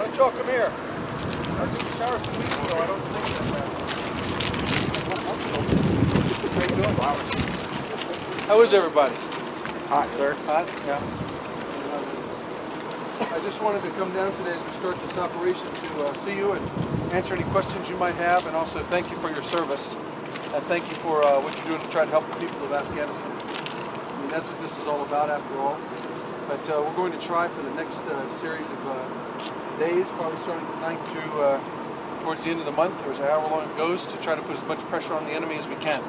Why don't y'all come here? I took a shower two weeks ago. I don't think that bad. How is everybody? Hot, sir. Hot? Yeah. I just wanted to come down today as we start this operation to uh, see you and answer any questions you might have, and also thank you for your service. And thank you for uh, what you're doing to try to help the people of Afghanistan. I mean, that's what this is all about, after all. But uh, we're going to try for the next uh, series of uh, days, probably starting tonight through uh, towards the end of the month, or however long it goes, to try to put as much pressure on the enemy as we can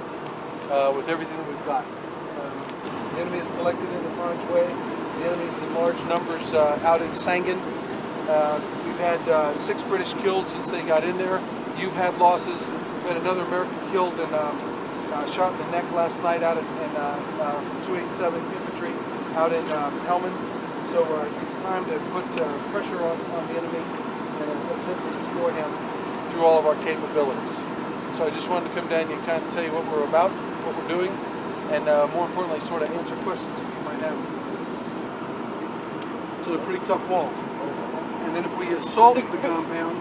uh, with everything that we've got. Um, the enemy is collected in the Orange Way. The enemy is in large numbers uh, out in Sangin. Uh, we've had uh, six British killed since they got in there. You've had losses. We had another American killed and um, shot in the neck last night out in, in uh, 287 Infantry out in um, Helmand. So uh, it's time to put uh, pressure on, on the enemy and uh, attempt to destroy him through all of our capabilities. So I just wanted to come down and kind of tell you what we're about, what we're doing, and uh, more importantly, sort of answer questions that you might have. So they're pretty tough walls. And then if we assault the compound,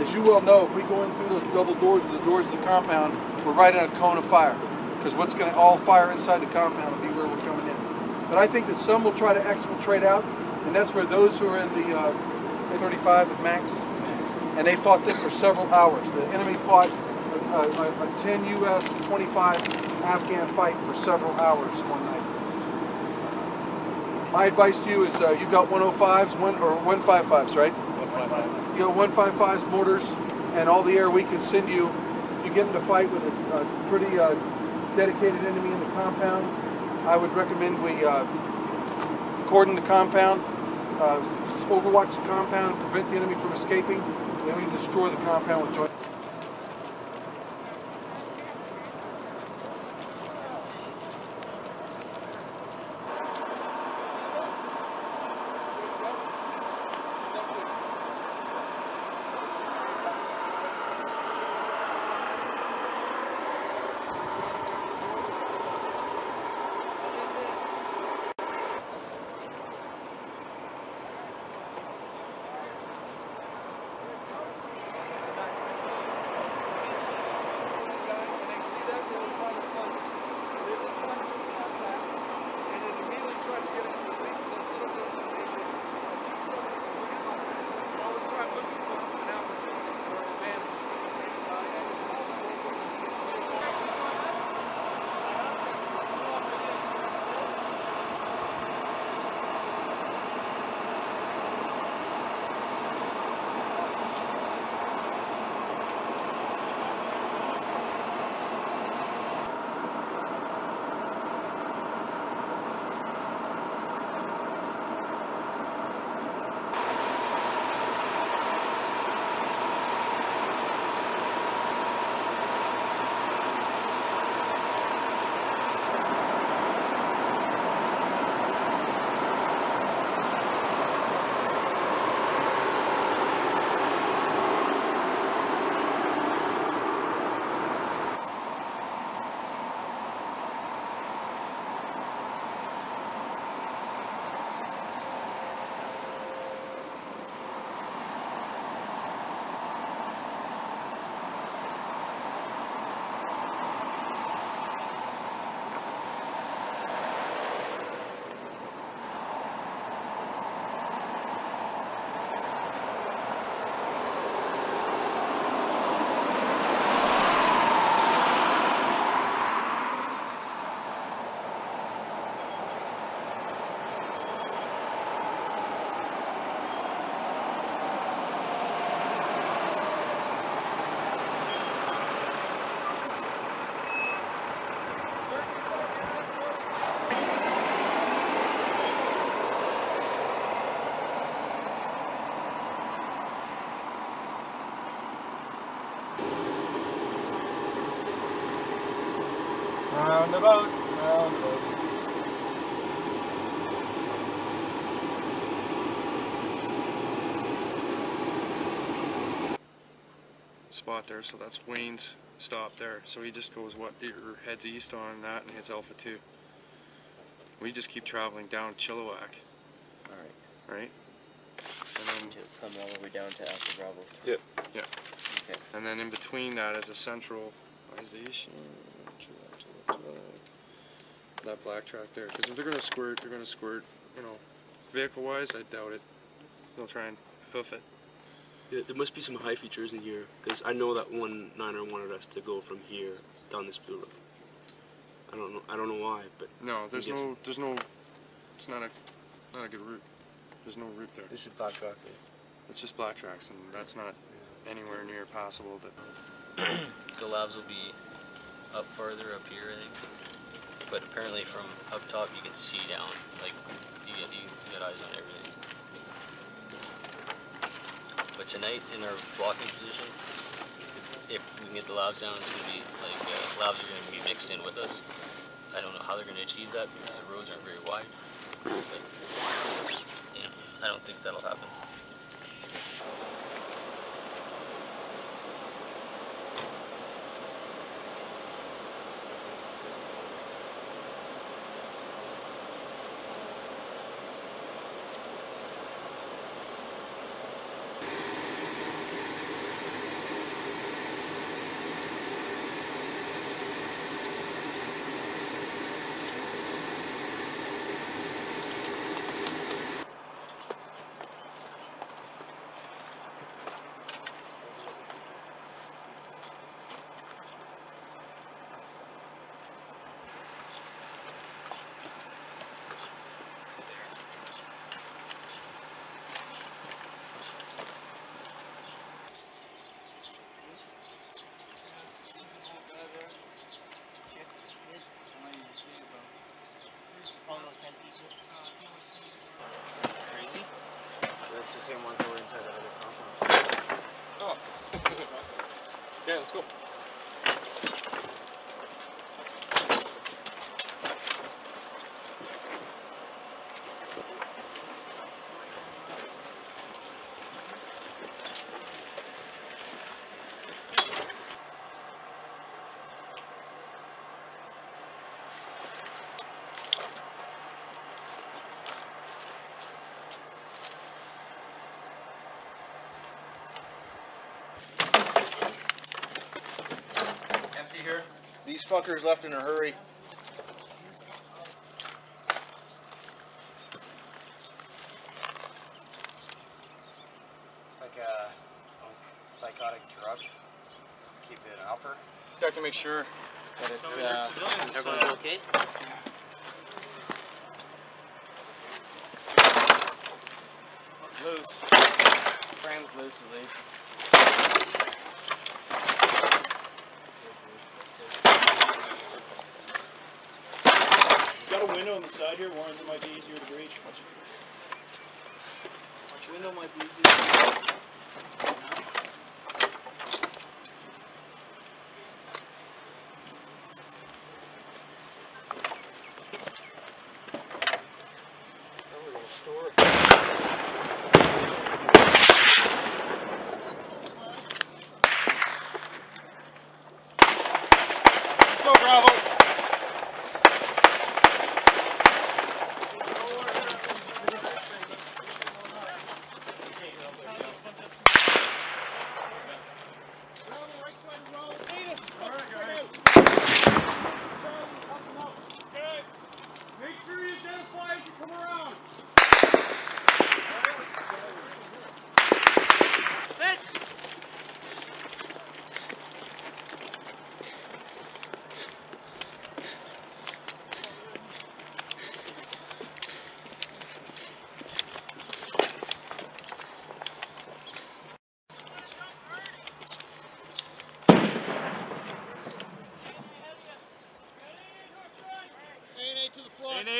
as you well know, if we go in through those double doors or the doors of the compound, we're right in a cone of fire. Because what's going to all fire inside the compound will be where we're coming in. But I think that some will try to exfiltrate out, and that's where those who are in the uh, 35 at max, and they fought them for several hours. The enemy fought a, a, a 10 U.S., 25 Afghan fight for several hours one night. My advice to you is uh, you've got 105s, one or 155s, right? 155. You got 155s mortars, and all the air we can send you. You get into fight with a, a pretty uh, dedicated enemy in the compound. I would recommend we uh, cordon the compound, uh, overwatch the compound, prevent the enemy from escaping, and then we destroy the compound with joint. Spot there, so that's Wayne's stop there. So he just goes what or heads east on that and hits Alpha 2. We just keep traveling down Chilliwack. Alright. Right? and then To come all the way down to Alpha Bravo. Yep. Yeah. Okay. and then in between that is a centralization. That black track there, because if they're gonna squirt, they're gonna squirt. You know, vehicle-wise, I doubt it. They'll try and hoof it. Yeah, there must be some high features in here because I know that one niner oh wanted us to go from here down this blue road. I don't know. I don't know why, but No, there's no, there's no, it's not a, not a good route. There's no route there. This is black truck. It's just black tracks, and that's not anywhere near possible. That The LAVs will be up further up here, I think. But apparently from up top you can see down. Like you get you get eyes on everything. But tonight in our blocking position, if we can get the LAVs down, it's gonna be like uh, LAVs are gonna be mixed in with us. I don't know how they're gonna achieve that because the roads aren't very wide. But you know, I don't think that'll happen. The same ones that were inside the other compound. Oh. yeah, let's go. Empty here. These fuckers left in a hurry. Like a psychotic drug. Keep it an upper. Got to make sure that it's uh, everyone's okay. Loose. Frame's loose at least. Got a window on the side here, warns it might be easier to breach. Watch. Watch window might be easier.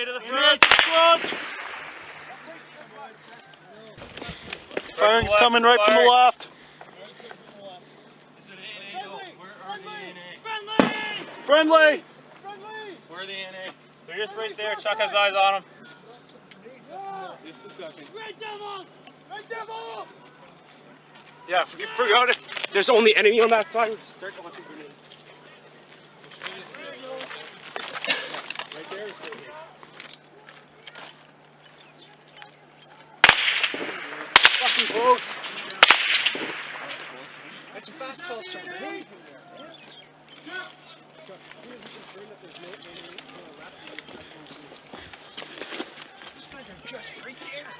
NA to the front. Firing's coming right from the left. Friendly! Where are the NA? They're just right there. Chuck has eyes on them. Just a second. yeah, forget, forget it. There's only enemy on that side. Start launching grenades. Right there is Friendly. Fuck Close. That's a fastball, some grenades in there. These guys are just right there.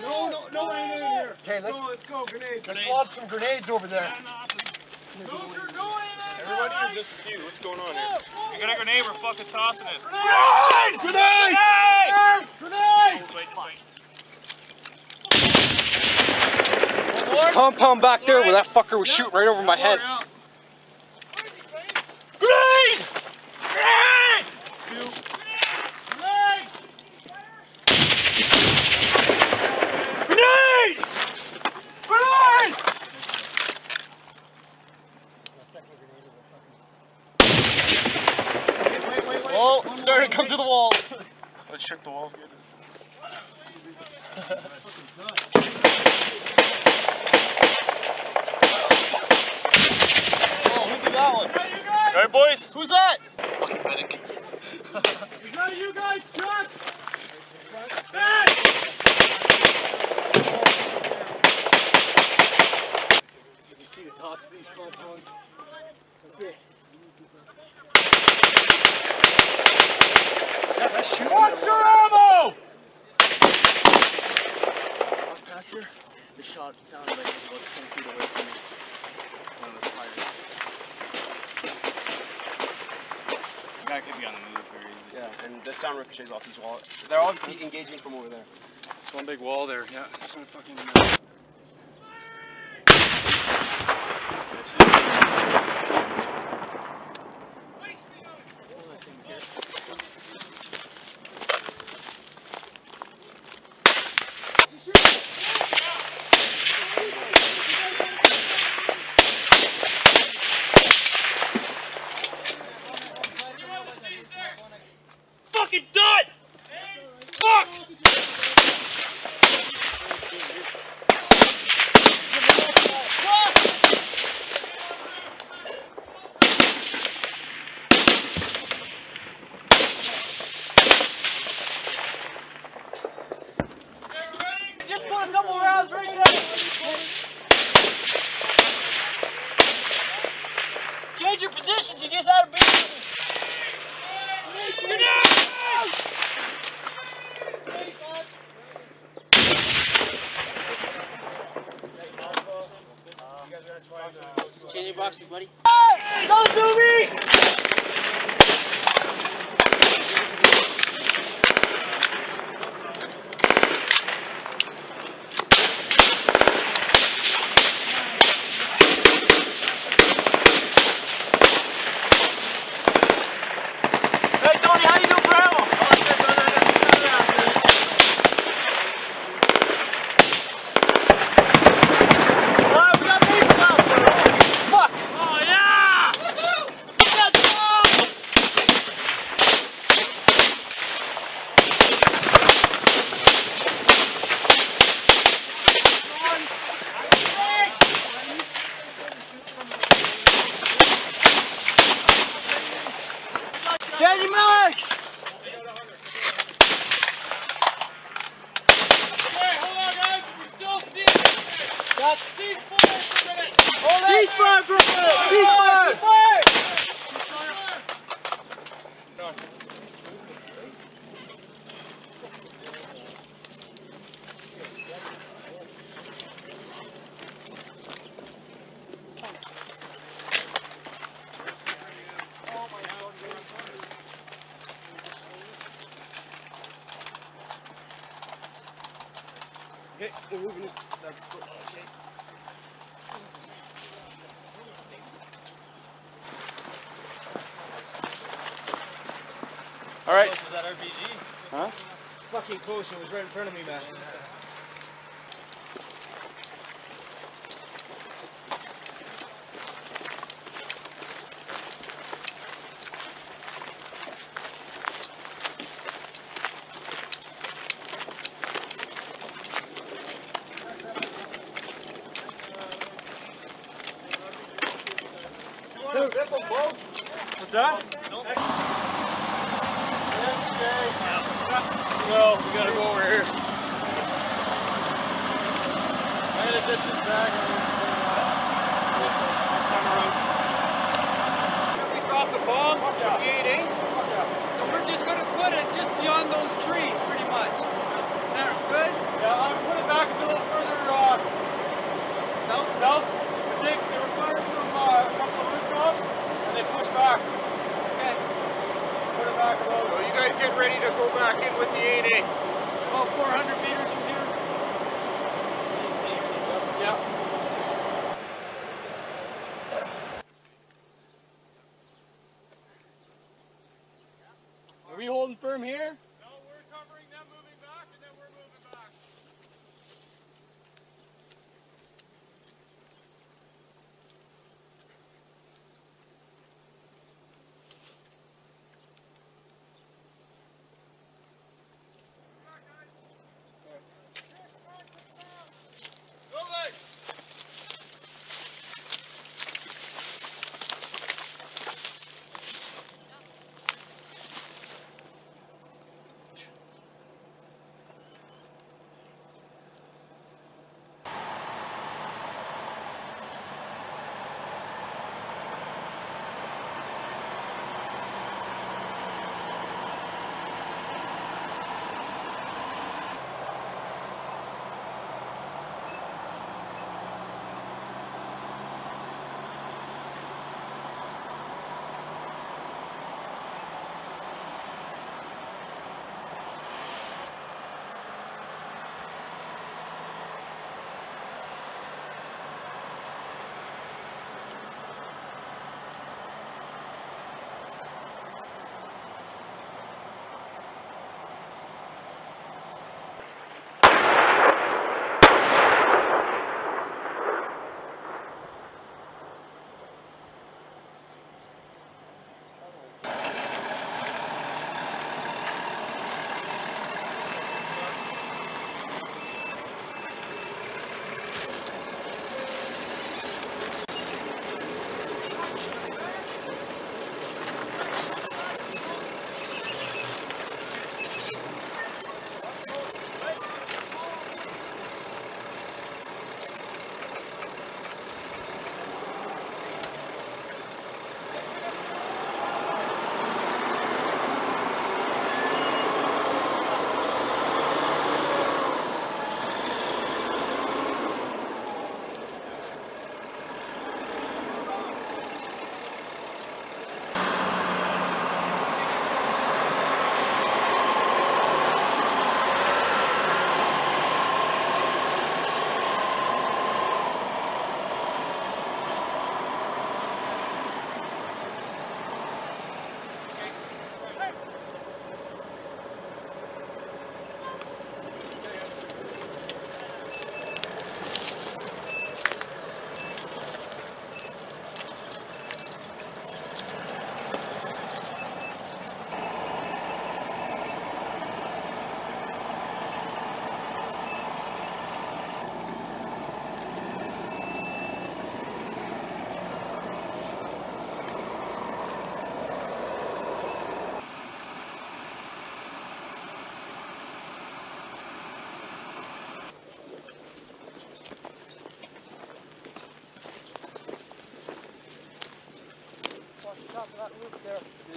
No, no, no, ain't in. Okay, let's, no, let's go, grenades. Let's lob some grenades over there. Everybody or just you? What's going on here? You got a grenade, we're fucking tossing it. Grenade! There's a compound back there where that fucker was shooting right over my head. Grenade! Grenade! Grenade! Grenade! Oh, it's starting to come to the wall. Let's check the walls. Good. Oh, who did that one? All right, boys. Who's that? Fucking medic. Is that you guys, Chuck? Did you see the tops of these compounds? Okay. Is that that shooting? What's your ammo? Past here, the shot sounded like it was about 10 feet away from me when it was fired. The guy could be on the move very easily. Yeah, and the sound ricochets off these walls. They're obviously engaging from over there. It's one big wall there. Yeah, some fucking. Fucking It was right in front of me, man. Gotta go over here. I gotta distance back. We dropped the bomb with the 8 So we're just gonna put it just beyond those trees, pretty much. Is that good? Yeah, I would put it back a little further uh, South? south. Because they, they were firing from uh, a couple of rooftops and they pushed back. Okay. Put it back a little. So you guys get ready to go back in with the 8 About 400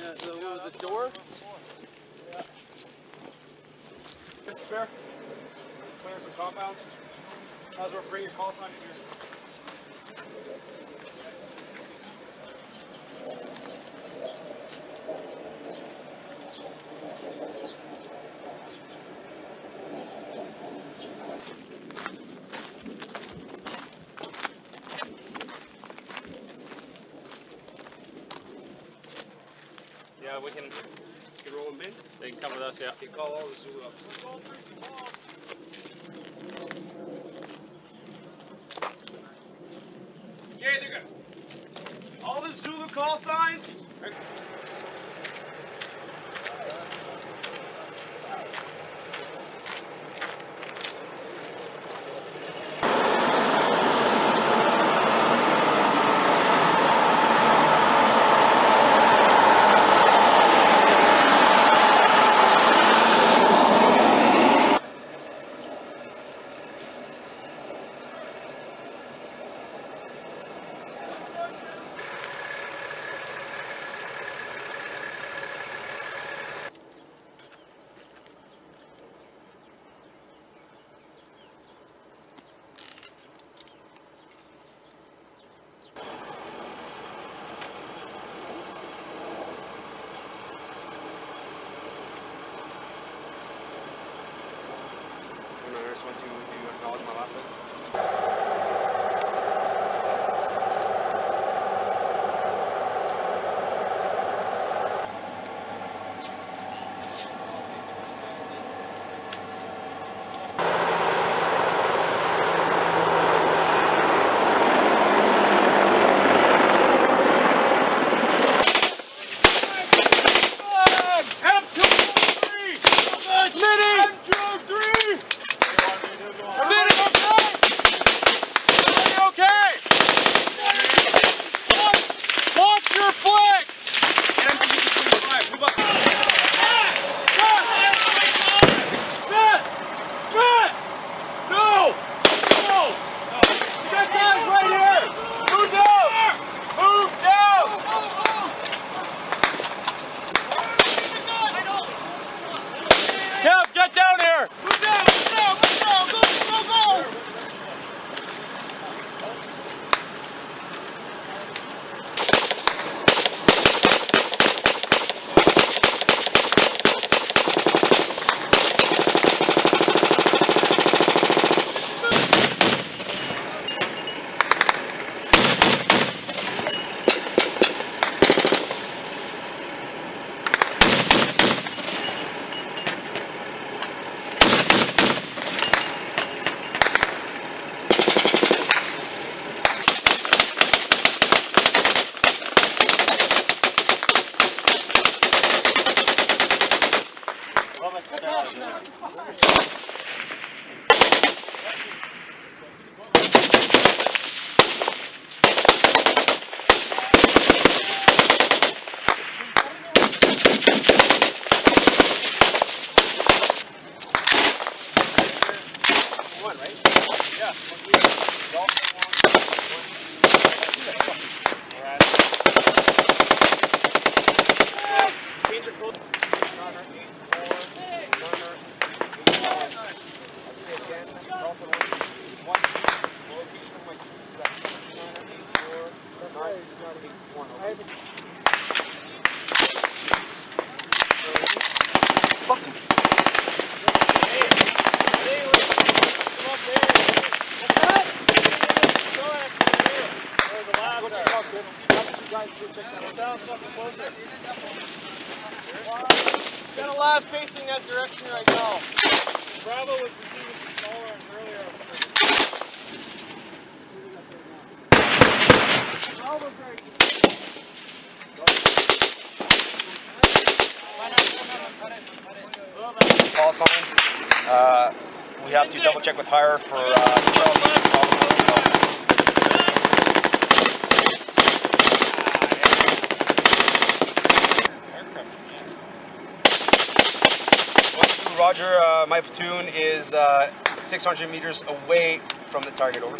Yeah, the, the door. This is spare. Clear some compounds. Might as well bring your call sign in here. We can get rolling bin. They can come with us, yeah. You call all the zoo up. Uh, we have to double check with higher for uh. Roger, uh, my platoon is uh, 600 meters away from the target. Over.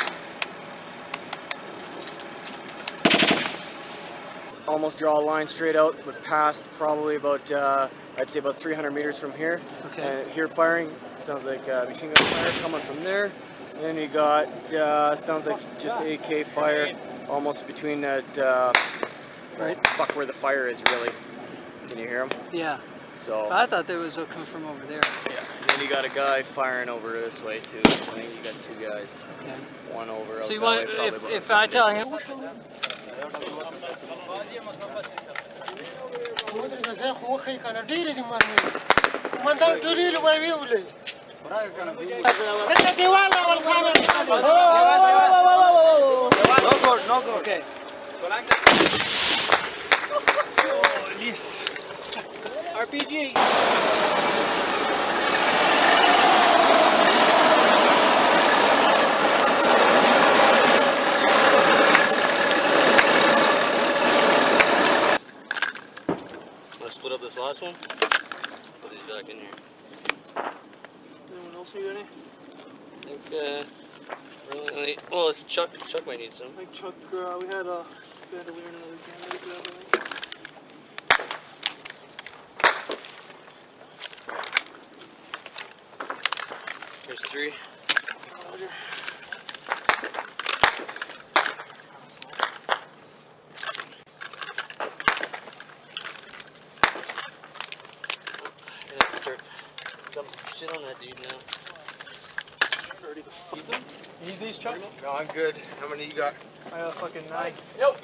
almost draw a line straight out, but past probably about, uh, I'd say about 300 meters from here. Okay. And here firing, sounds like uh, machine gun fire coming from there. And then you got, uh, sounds like just AK fire almost between that, uh, Right. fuck where the fire is really. Can you hear him? Yeah. So, I thought there was a coming from over there. yeah. And then you got a guy firing over this way too. I think you got two guys. Okay. One over So you want, way, if, if I tell ودرې دا ځای خو وښیي که نه ډېرې دي مرمۍ قمندان ټولې لوبه یې وولئ دلته دیوال اول خانه No good, no good. Okay. Oh, Liz. RPG. Split up this last one. Put these back in here. Anyone else need any? Okay. Really? Well, if Chuck, Chuck might need some. I think Chuck, uh, we had a bandolier and another can. Maybe grab. Here's three. I have to start dumping some shit on that dude now. You need these, Chuck? No, I'm good. How many you got? I got a fucking nine. Yo!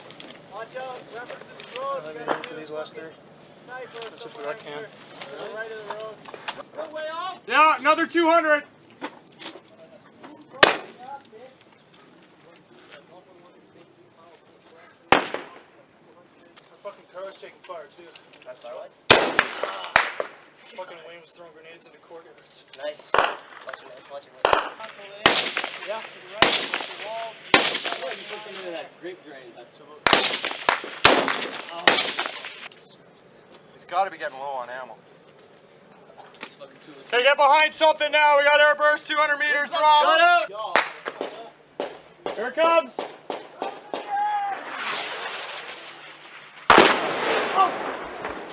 Watch out, reference to the road. Let me know for these Western. Sniper. That's just what I can. Right of the road. Go way off. Yeah, another 200. My fucking car's taking fire too. That's Firewise? Fucking Wayne was throwing grenades into courtyards. Nice. Watch your man, watch your man. Yeah, to the right, to the wall. you put some into that grape drain. He's got to be getting low on ammo. It's fucking two. Hey, get behind something now. We got airburst 200 meters. Drop. Shut out! Here it comes.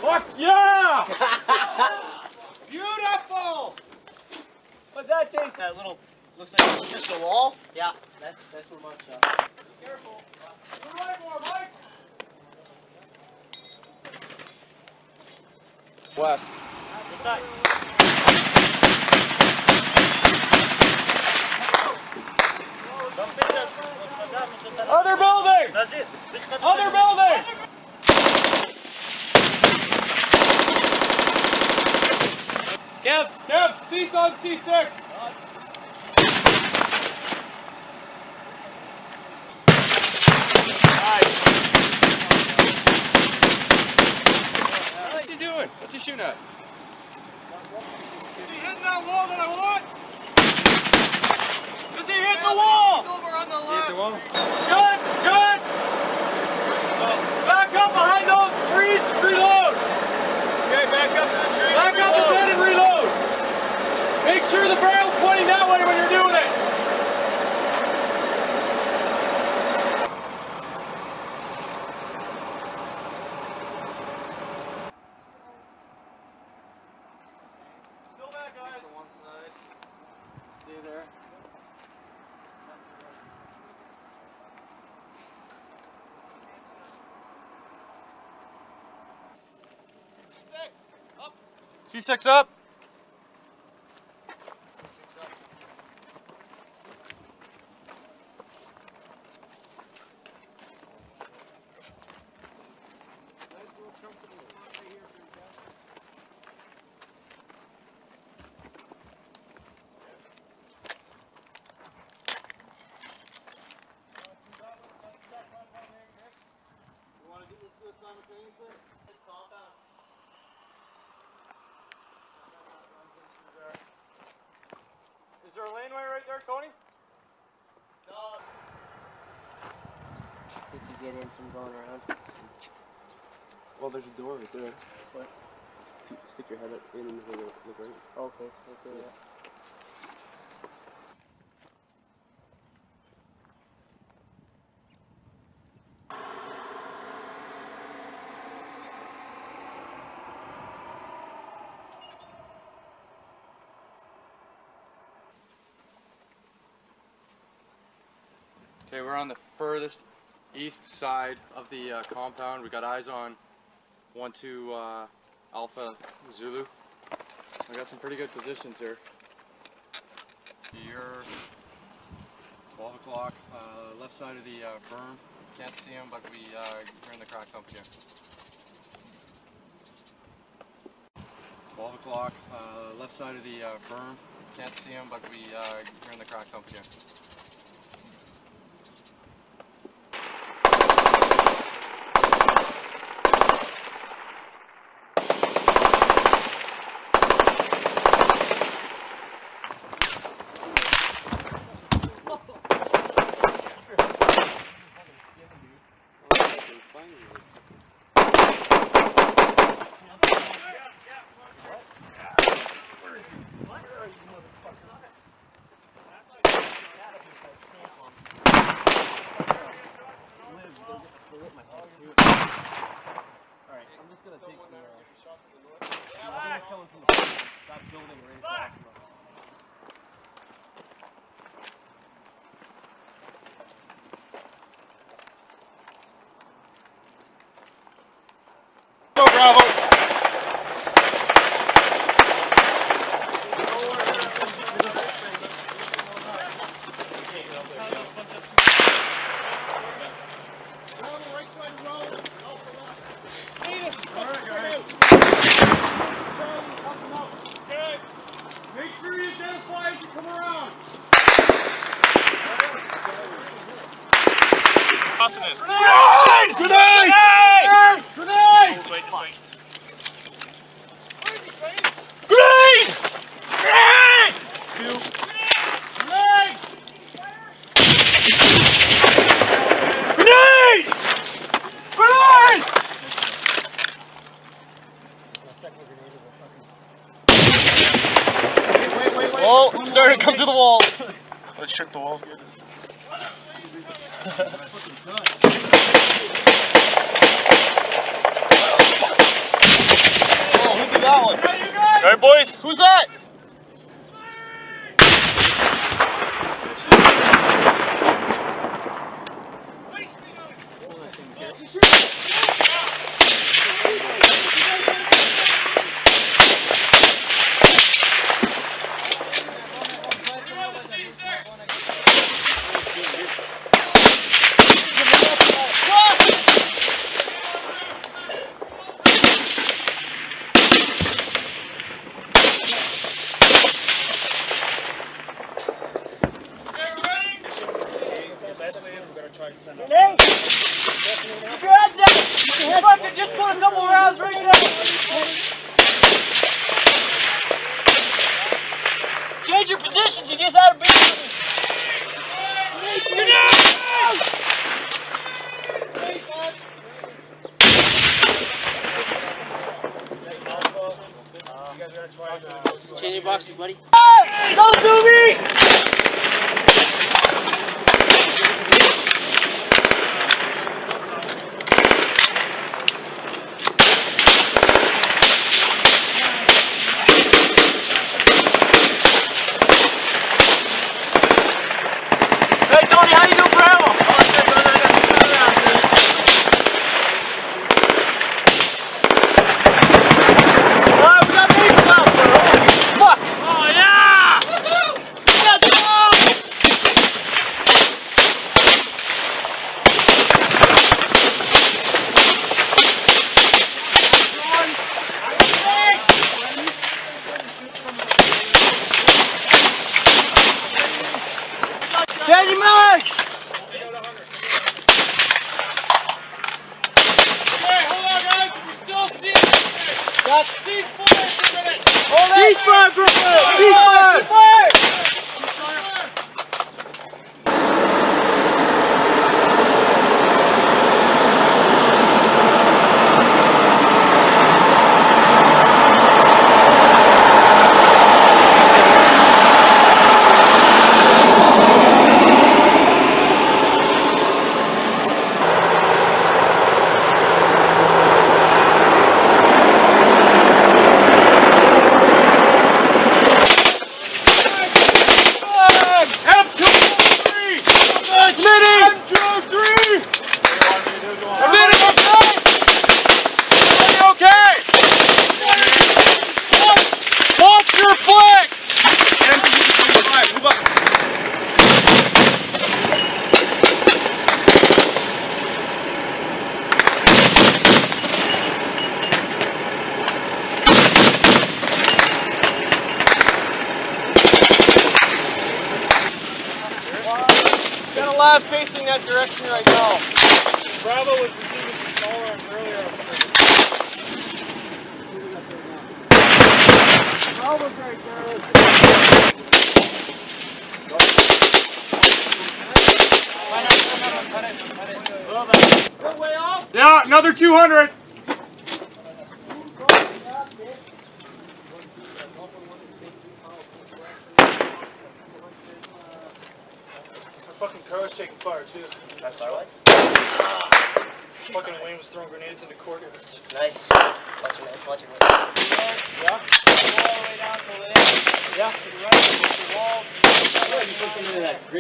Fuck yeah! Beautiful! What's that taste? That little, looks like just a wall? Yeah, that's, that's where Mark shot. Careful. West. This side. Don't pitch us. Other building! That's it. Other building! Kev, Kev, cease on C6. What's he doing? What's he shooting at? Is he hitting that wall that I want? Does he hit the wall? Over on the left. Good, good. Back up behind those trees, reload. Okay, back up to the trees. Back up a bit and reload. Make sure the barrel's pointing that way when you're doing it. Still back, guys. one side. Stay there. C6 up. Is there a laneway right there, Tony? Did you get in from going around? Well, there's a door right there. What? Stick your head up in and look, look right. Okay, okay, yeah. Okay, we're on the furthest east side of the uh, compound. We got eyes on one, two, uh, Alpha Zulu. We got some pretty good positions here. You're 12 o'clock, uh, left side of the uh, berm. Can't see him, but we uh, are in the crack dump again. 12 o'clock, uh, left side of the uh, berm. Can't see him, but we uh, are in the crack dump again. Just put a couple rounds. Change your positions. You just had a beat. Change your boxes, buddy.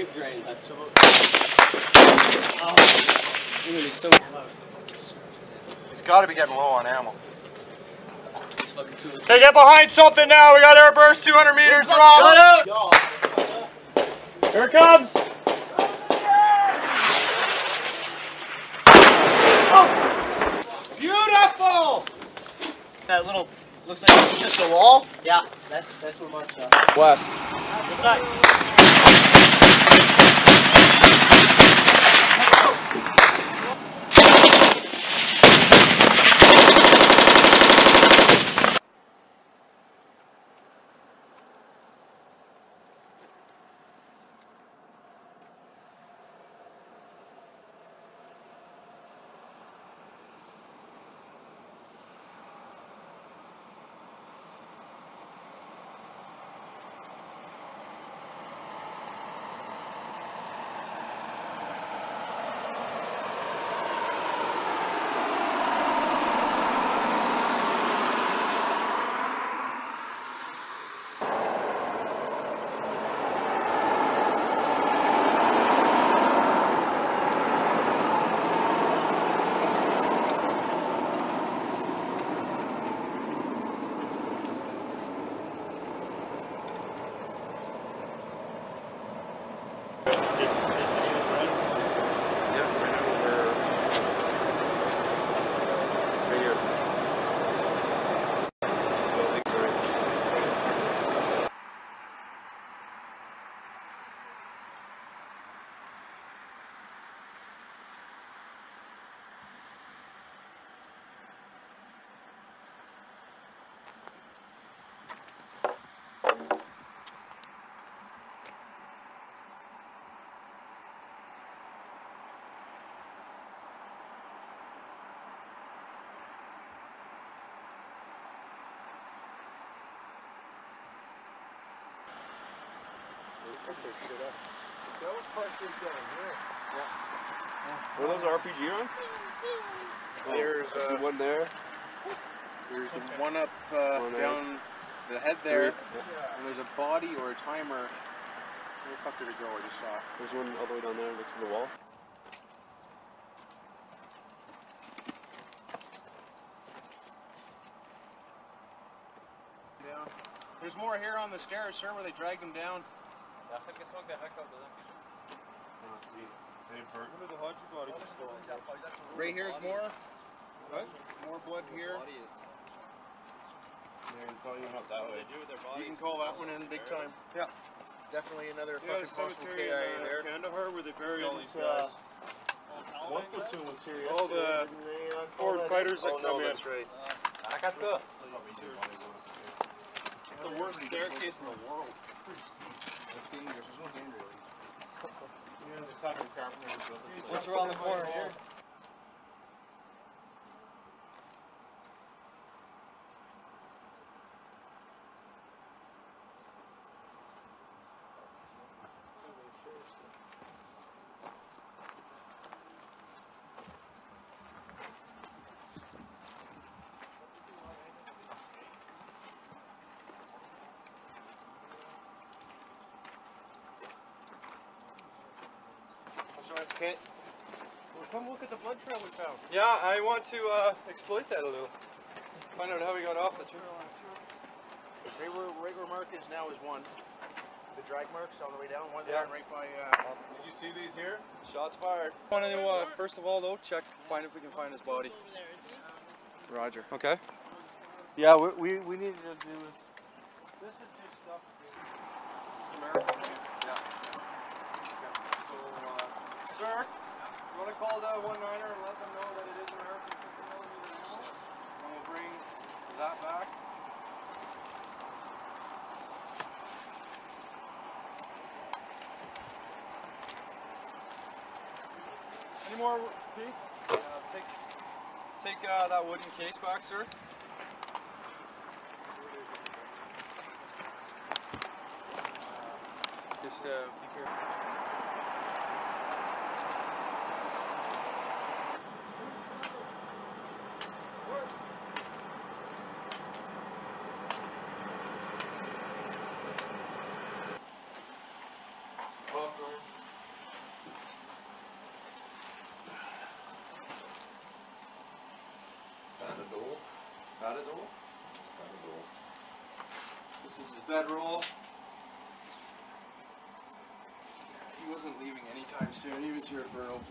Into that grape drain. That oh, you're gonna be so He's got to be getting low on ammo. It's. Okay, get behind something now. We got airburst 200 meters. Drop. Here it comes. Beautiful. That little Looks like it's just a wall. Yeah, that's that's where Mark's at. West. This side. Thank you. Were those RPG on? There's I see uh, one there. there's the one up uh, One down the head there, Three. and there's a body or a timer. Where the fuck did it go? I just saw. it. There's one all the way down there next to the wall. Down. There's more here on the stairs, sir, where they dragged him down. Right here's more. What? More blood here. You can call that one in big time. Yeah. Definitely another fucking possible KIA there. Kandahar where they bury all these uh. One platoon was here All the forward fighters that Oh, come no, in. that's right. The worst staircase in the world. That's dangerous. There's no danger. What's around the corner here? Okay. Well, come look at the blood trail we found. Yeah, I want to uh, exploit that a little. Find out how we got off the trail. Right where, right where Mark is now is one. The drag marks on the way down. One Yeah. there and right by. Uh, Did you see these here? Shots fired. Want to uh, first of all though check find if we can find his body. Roger. Okay. Yeah, we we, we need to do this. This is just stuff. This is American. Yeah. So, uh, sir, you want to call the one niner and let them know that it is American 50 millimeter ammo, and we'll bring that back. Any more case? Uh, take take uh, that wooden case back, sir. Just uh, be careful. This is his bedroll. He wasn't leaving anytime soon. He was here for an OP.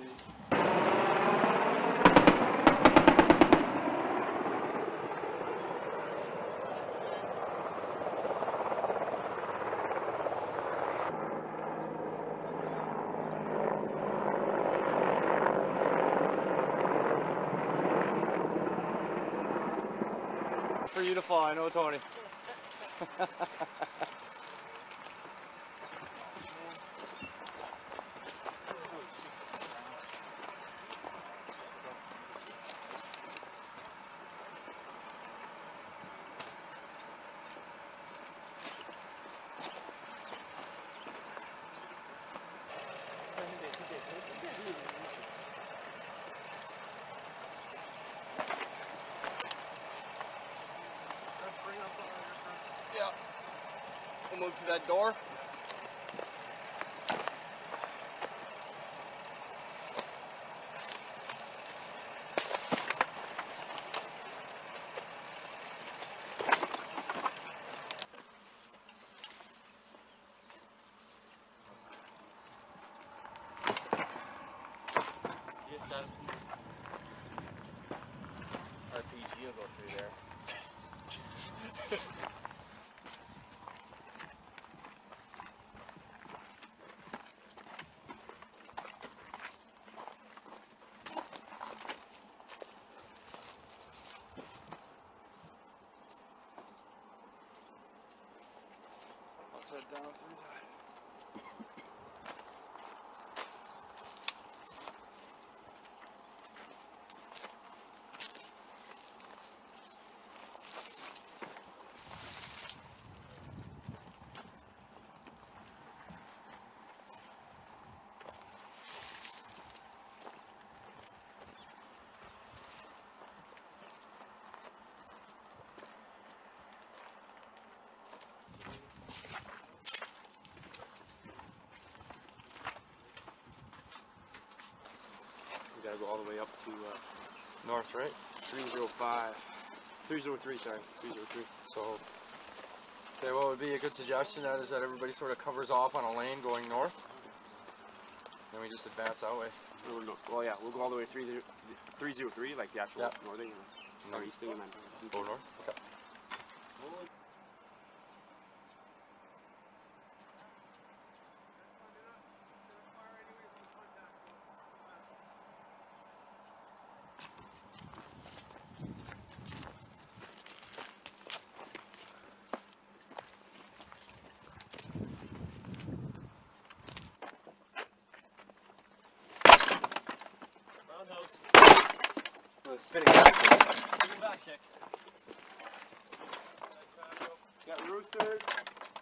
for you to fly, no Tony. Yeah. We'll move to that door. Just have RPG will go through there. Let's down through that. Go all the way up to uh, North, right? 305. 303, sorry. 303. So, okay, what would be a good suggestion then is that everybody sort of covers off on a lane going north. Then we just advance that way. No, no, well, yeah, we'll go all the way 30 303, like the actual Yeah. northern or easting, and then Go north? Okay. Roundhouse. Uh, spinning back. Give back. Got roosters.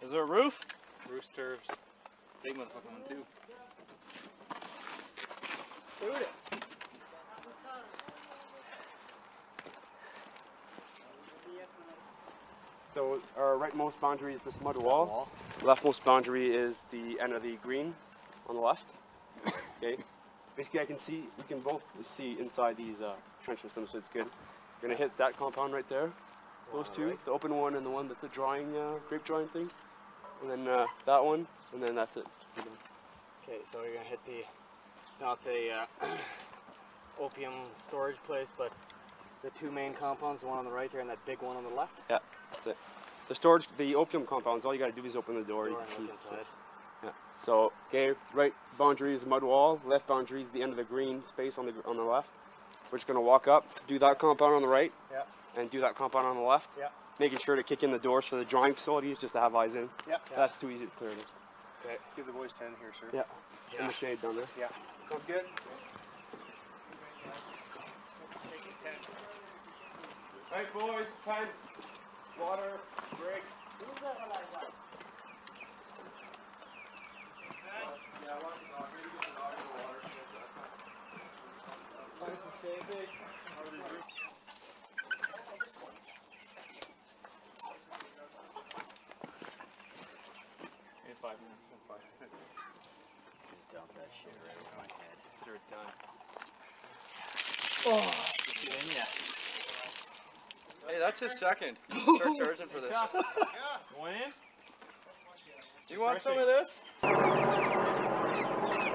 Is there a roof? Roosters. Big motherfucking one too. So our rightmost boundary is this mud wall. Leftmost boundary is the end of the green on the left. Okay. Basically, I can see we can both see inside these uh, trench systems, so it's good. We're gonna hit that compound right there. Those two, the open one and the one that's the drawing, uh, grape drawing thing, and then uh, that one, and then that's it. Okay, so we're gonna hit the, not the uh, opium storage place, but the two main compounds, the one on the right there and that big one on the left. Yeah, that's it. The storage, the opium compounds, all you gotta do is open the door. Door So, okay, right boundary is mud wall, left boundary is the end of the green space on the on the left. We're just gonna walk up, do that compound on the right, Yeah. and do that compound on the left. Yeah. Making sure to kick in the doors for the drawing facilities just to have eyes in. Yeah. That's too easy to clear. Okay. Give the boys 10 here, sir. Yeah. In the shade down there. Yeah. Sounds good. Right, boys, pen, water, break. In five minutes. In five minutes. Just dump that shit right over my head. Consider it done. Oh. Hey, that's his second. Start charging for this. Going in? Do you want some of this?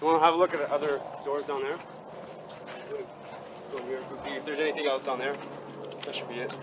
You want to have a look at the other doors down there? If there's anything else down there, that should be it.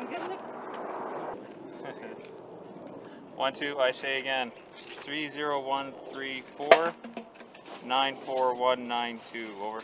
One, two, I say again. Three zero one three four nine four one nine two. Over.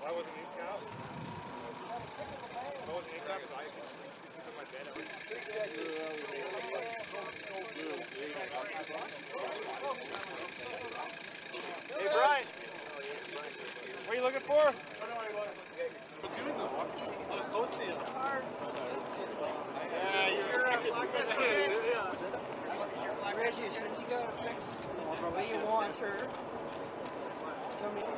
I wasn't in I wasn't in I in my bed Hey Brian, what are you looking for? Yeah, you're Reggie, as soon as you it fixed, the way you want, sir. Tell me.